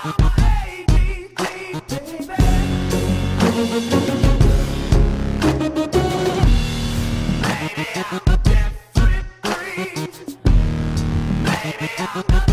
Baby, I'm a death free. Baby, I'm a.